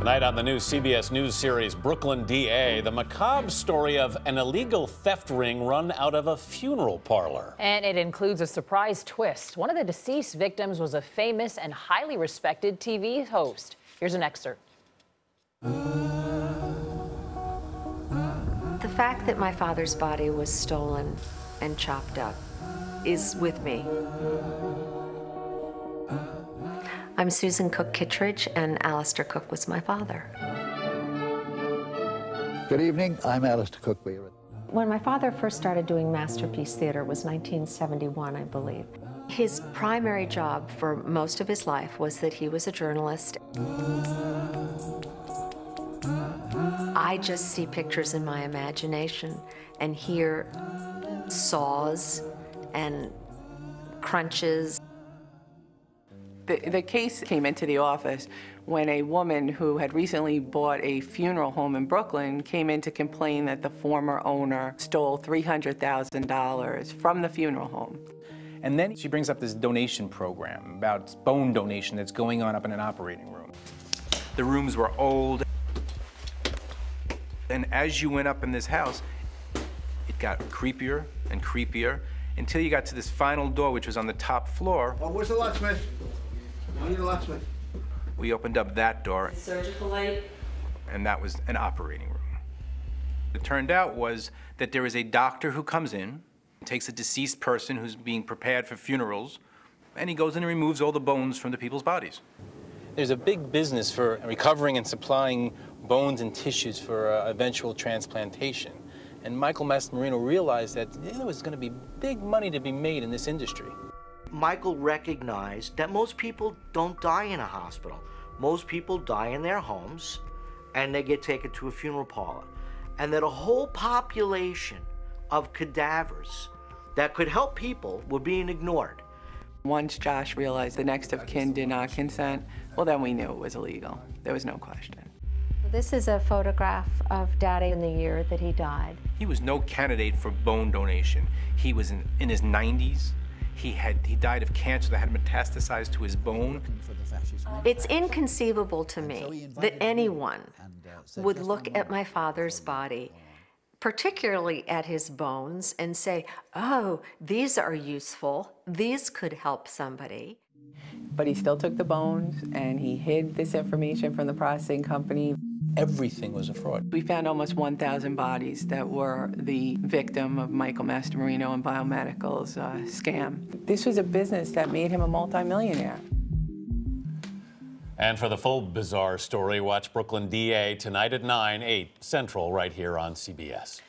Tonight on the new CBS News series Brooklyn DA, the macabre story of an illegal theft ring run out of a funeral parlor. And it includes a surprise twist. One of the deceased victims was a famous and highly respected TV host. Here's an excerpt. The fact that my father's body was stolen and chopped up is with me. I'm Susan Cooke Kittredge, and Alistair Cooke was my father. Good evening. I'm Alistair Cooke. When my father first started doing Masterpiece Theater was 1971, I believe. His primary job for most of his life was that he was a journalist. I just see pictures in my imagination and hear saws and crunches. The, the case came into the office when a woman who had recently bought a funeral home in Brooklyn came in to complain that the former owner stole $300,000 from the funeral home. And then she brings up this donation program about bone donation that's going on up in an operating room. The rooms were old. And as you went up in this house, it got creepier and creepier until you got to this final door, which was on the top floor. Oh, where's the locksmith? We need a locksmith. We opened up that door. Surgical light. And that was an operating room. It turned out was that there is a doctor who comes in, takes a deceased person who's being prepared for funerals, and he goes in and removes all the bones from the people's bodies. There's a big business for recovering and supplying bones and tissues for uh, eventual transplantation. And Michael Mastromarino realized that there was going to be big money to be made in this industry. Michael recognized that most people don't die in a hospital. Most people die in their homes and they get taken to a funeral parlor. And that a whole population of cadavers that could help people were being ignored. Once Josh realized the next of kin did not consent, well, then we knew it was illegal. There was no question. This is a photograph of Daddy in the year that he died. He was no candidate for bone donation. He was in, in his 90s. He had he died of cancer that had metastasized to his bone. It's inconceivable to me that anyone would look at my father's body, particularly at his bones, and say, oh, these are useful. These could help somebody. But he still took the bones and he hid this information from the processing company. Everything was a fraud. We found almost 1,000 bodies that were the victim of Michael Mastromarino and Biomedical's uh, scam. This was a business that made him a multimillionaire. And for the full bizarre story, watch Brooklyn DA tonight at 9, 8 Central, right here on CBS.